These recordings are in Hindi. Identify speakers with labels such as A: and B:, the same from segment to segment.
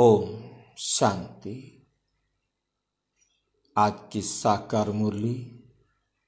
A: ओम शांति। आज की साकार मुरली,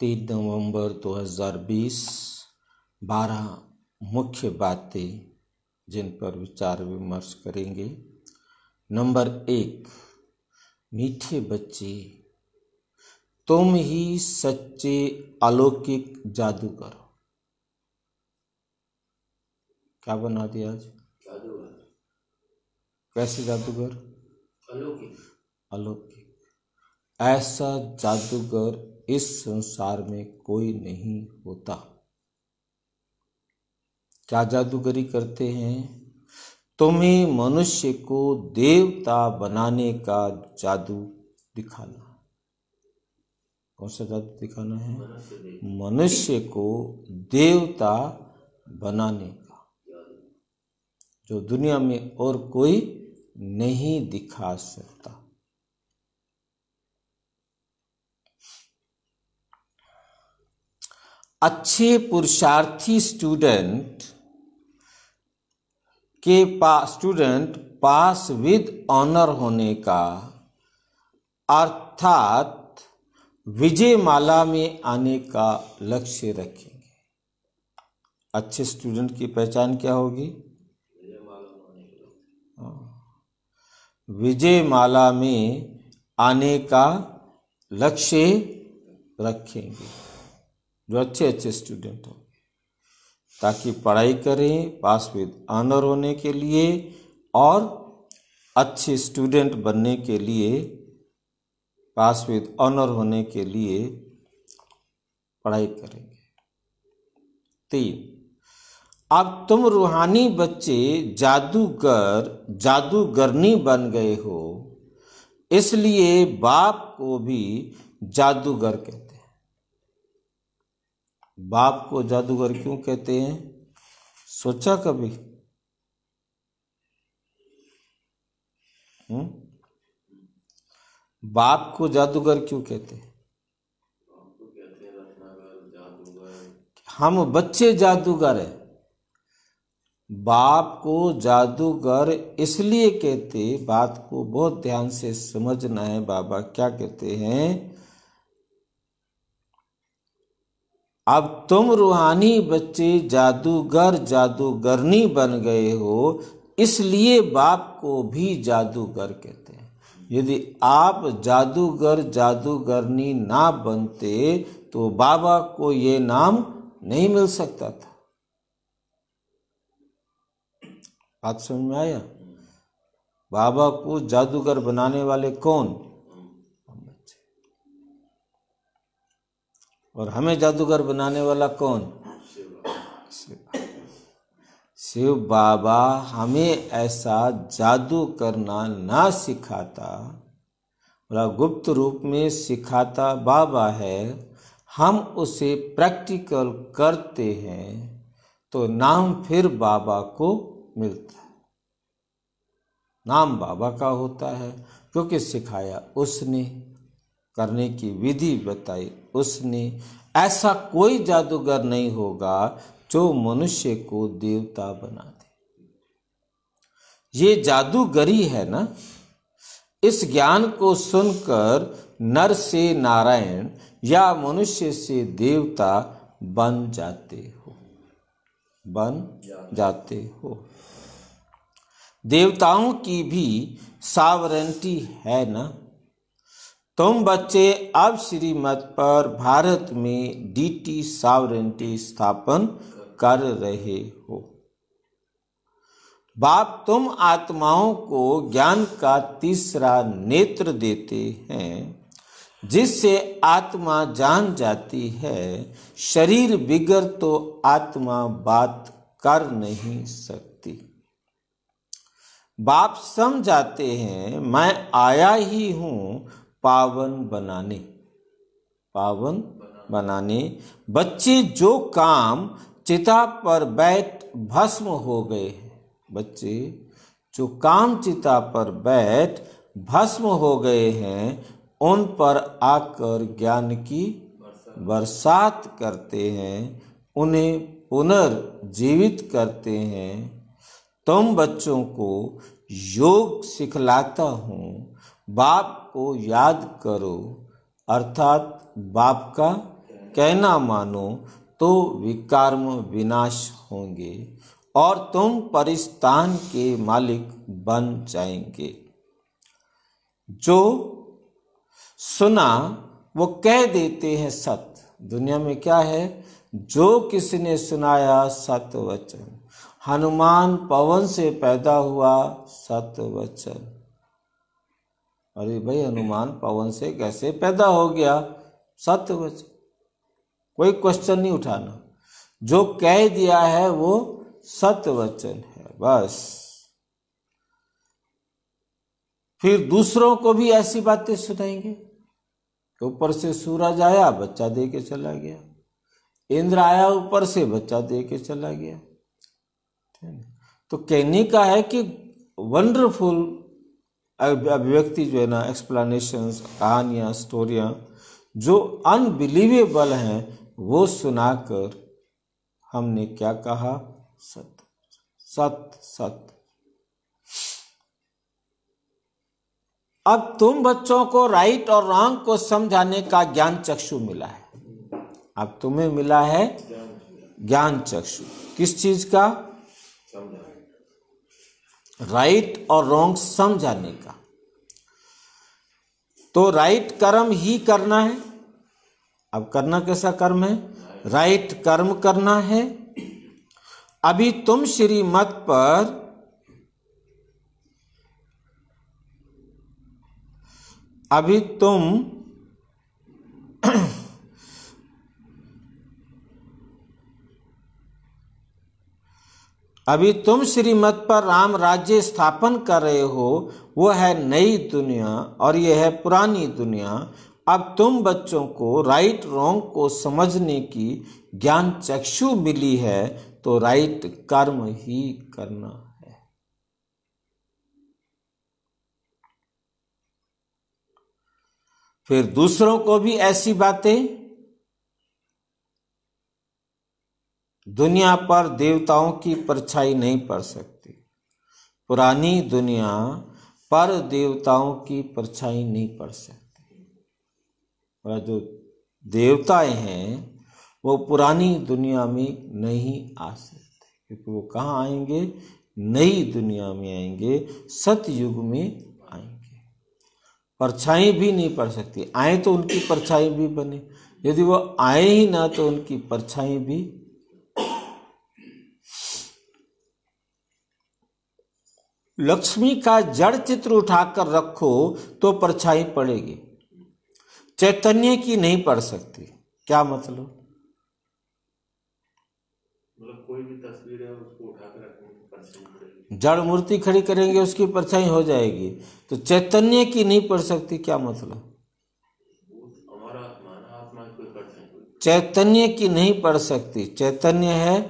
A: तीन नवंबर 2020 बारह मुख्य बातें जिन पर विचार विमर्श करेंगे। नंबर एक, मीठे बच्चे। तुम ही सच्चे अलौकिक जादूगर। क्या बना दिया आज?
B: जादूगर।
A: कैसे जादूगर?
B: अलौकिक
A: अलौकिक ऐसा जादूगर इस संसार में कोई नहीं होता। क्या जादूगरी करते हैं? तुम्हें मनुष्य को देवता बनाने का जादू दिखाना। कौन सा जादू दिखाना है?
B: मनुष्य
A: मनुष्य को देवता बनाने का। जो दुनिया में और कोई नहीं दिखा सकता। अच्छे पुरुषार्थी स्टूडेंट के पास स्टूडेंट पास विद ऑनर होने का, अर्थात विजय माला में आने का लक्ष्य रखेंगे। अच्छे स्टूडेंट की पहचान क्या होगी? विजय माला में आने का लक्ष्य रखेंगे। जो अच्छे अच्छे स्टूडेंट हो ताकि पढ़ाई करें, पास विद ऑनर होने के लिए और अच्छे स्टूडेंट बनने के लिए, पास विद ऑनर होने के लिए पढ़ाई करेंगे। तीन अब तुम रूहानी बच्चे जादूगर, जादूगरनी बन गए हो। इसलिए बाप को भी जादूगर कहते हैं। बाप को जादूगर क्यों कहते हैं? सोचा कभी? हम्म? बाप को जादूगर क्यों कहते हैं?
B: हैं
A: हम बच्चे जादूगर हैं। बाप को जादूगर इसलिए कहते, बात को बहुत ध्यान से समझना है, बाबा क्या कहते हैं? अब तुम रूहानी बच्चे जादूगर जादूगरनी बन गए हो, इसलिए बाप को भी जादूगर कहते हैं। यदि आप जादूगर जादूगरनी ना बनते तो बाबा को ये नाम नहीं मिल सकता था। बात समझ में आया? बाबा को जादूगर बनाने वाले कौन? और हमें जादूगर बनाने वाला कौन? शिव शिव बाबा हमें ऐसा जादू करना ना सिखाता। बोला, गुप्त रूप में सिखाता बाबा है, हम उसे प्रैक्टिकल करते हैं तो नाम फिर बाबा को मिलता है। नाम बाबा का होता है क्योंकि सिखाया उसने करने की विधि बताई उसने। ऐसा कोई जादूगर नहीं होगा जो मनुष्य को देवता बना दे। ये जादूगरी है ना? इस ज्ञान को सुनकर नर से नारायण या मनुष्य से देवता बन जाते हो। बन जाते हो। देवताओं की भी सावरेंटी है ना? तुम बच्चे, अब श्रीमत पर भारत में डीटी सावरेंटी स्थापन कर रहे हो। बाप, तुम आत्माओं को ज्ञान का तीसरा नेत्र देते हैं, जिससे आत्मा जान जाती है। शरीर बिगड़ तो आत्मा बात कर नहीं सकती। बाप समझाते हैं, मैं आया ही हूँ पावन बनाने। पावन बनाने। बच्चे जो काम चिता पर बैठ भस्म हो गए हैं। बच्चे जो काम चिता पर बैठ भस्म हो गए हैं, उन पर आकर ज्ञान की बरसात करते हैं, उन्हें पुनर्जीवित करते हैं। तुम बच्चों को योग सिखलाता हूँ, बाप को याद करो। अर्थात बाप का कहना मानो तो विकर्म विनाश होंगे और तुम परिस्तान के मालिक बन जाएँगे। जो सुना, वो कह देते हैं सत्य दुनिया में क्या है? जो किसी ने सुनाया सत्य वचन। हनुमान पवन से पैदा हुआ सत्य वचन अरे भाई, हनुमान पवन से कैसे पैदा हो गया सत्य वचन कोई क्वेश्चन नहीं उठाना। जो कह दिया है वो सत्य वचन है, बस। फिर दूसरों को भी ऐसी बातें सुनाएँगे? ऊपर से सूरज आया, बच्चा दे के चला गया। इंद्र आया, ऊपर से बच्चा दे के चला गया। तो कहने का है कि वंडरफुल अभिव्यक्ति जो है ना एक्सप्लेनेशन कहानियाँ स्टोरियाँ जो अनबिलीवेबल हैं, वो सुनाकर हमने क्या कहा? सत्य सत्य सत्य अब तुम बच्चों को राइट और रॉन्ग को समझाने का ज्ञान चक्षु मिला है। अब तुम्हें मिला है ज्ञान चक्षु। किस चीज़ का? राइट और रॉन्ग समझाने का। तो राइट कर्म ही करना है। अब करना कैसा कर्म है? राइट कर्म करना है। अभी तुम श्रीमत पर अभी तुम अभी तुम श्रीमत पर राम राज्य स्थापन कर रहे हो, वो है नई दुनिया और यह है पुरानी दुनिया। अब तुम बच्चों को राइट रॉन्ग को समझने की ज्ञान चक्षु मिली है तो राइट कर्म ही करना है। फिर दूसरों को भी ऐसी बातें दुनिया पर देवताओं की परछाई नहीं पड़ सकती। पुरानी दुनिया पर देवताओं की परछाई नहीं पड़ सकती। और जो देवताएँ हैं, वो पुरानी दुनिया में नहीं आ सकते, क्योंकि वो कहाँ आएँगे? नई दुनिया में आएँगे, सतयुग में आएँगे। परछाई भी नहीं पड़ सकती। आए तो उनकी परछाई भी बने। यदि वो आए ही ना तो उनकी परछाई भी लक्ष्मी का जड़ चित्र उठाकर रखो तो परछाई पड़ेगी। चैतन्य की नहीं पड़ सकती। क्या मतलब?
B: मतलब कोई भी तस्वीर है उसको उठा कर रखने की परछाई पड़ेगी।
A: जड़ मूर्ति खड़ी करेंगे उसकी परछाई हो जाएगी। तो चैतन्य की नहीं पड़ सकती क्या मतलब? चैतन्य की नहीं पढ़ सकती। चैतन्य है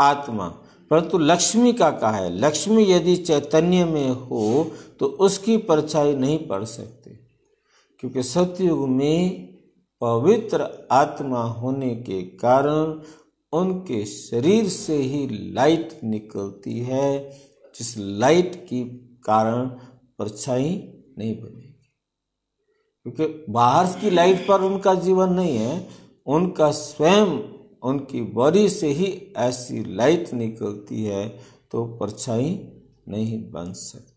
A: आत्मा। परंतु लक्ष्मी का कहा है, लक्ष्मी यदि चैतन्य में हो तो उसकी परछाई नहीं पड़ सकती। क्योंकि सतयुग में पवित्र आत्मा होने के कारण उनके शरीर से ही लाइट निकलती है, जिस लाइट के कारण परछाई नहीं बनेगी। क्योंकि बाहर की लाइट पर उनका जीवन नहीं है, उनका स्वयं उनकी बॉडी से ही ऐसी लाइट निकलती है तो परछाई नहीं बन सकती।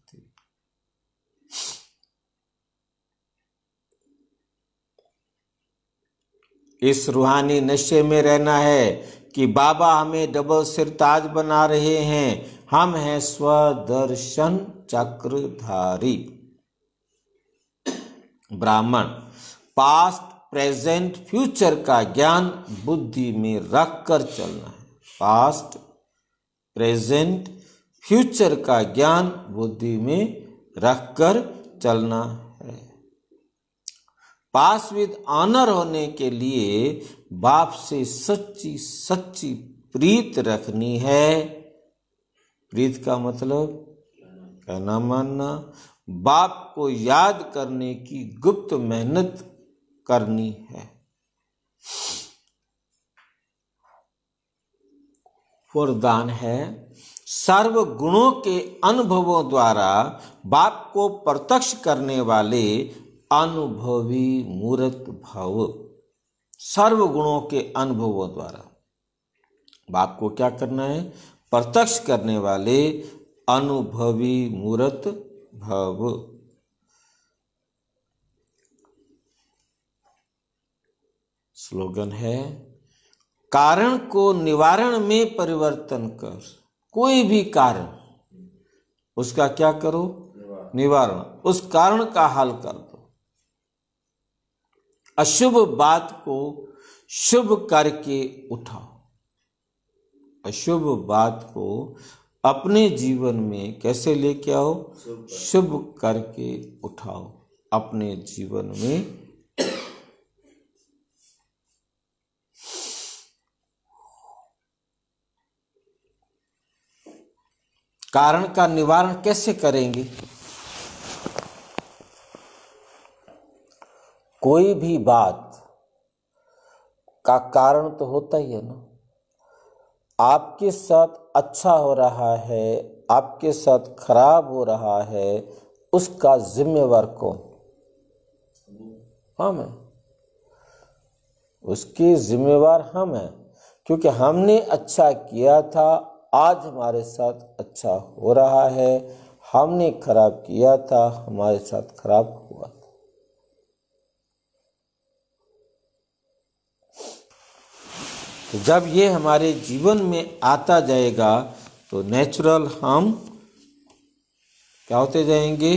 A: इस रूहानी नशे में रहना है कि बाबा हमें डबल सिरताज बना रहे हैं। हम हैं स्वदर्शन चक्रधारी। ब्राह्मण, पास्ट प्रेजेंट फ्यूचर का ज्ञान बुद्धि में रखकर चलना है। पास्ट प्रेजेंट फ्यूचर का ज्ञान बुद्धि में रखकर चलना है। पास विद ऑनर होने के लिए बाप से सच्ची सच्ची प्रीत रखनी है। प्रीत का मतलब कहना मानना। बाप को याद करने की गुप्त मेहनत करनी है। वरदान है सर्व गुणों के अनुभवों द्वारा बाप को प्रत्यक्ष करने वाले अनुभवी मूर्त भव सर्व गुणों के अनुभवों द्वारा। बाप को क्या करना है? प्रत्यक्ष करने वाले अनुभवी मूर्त भाव। स्लोगन है कारण को निवारण में परिवर्तन कर कोई भी कारण उसका क्या करो? निवारण। उस कारण का हल कर दो। अशुभ बात को शुभ करके उठाओ। अशुभ बात को अपने जीवन में कैसे लेके आओ? शुभ करके उठाओ। अपने जीवन में कारण का निवारण कैसे करेंगे? कोई भी बात का कारण तो होता ही है ना। आपके साथ अच्छा हो रहा है, आपके साथ खराब हो रहा है, उसका जिम्मेवार कौन? हम हैं। उसके जिम्मेवार हम हैं, क्योंकि हमने अच्छा किया था आज हमारे साथ अच्छा हो रहा है। हमने खराब किया था, हमारे साथ खराब हुआ था। तो जब ये हमारे जीवन में आता जाएगा तो नेचुरल हम क्या होते जाएँगे?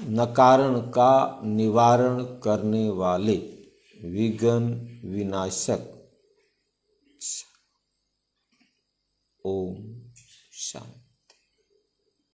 A: नकारण का निवारण करने वाले, विघन विनाशक। ओम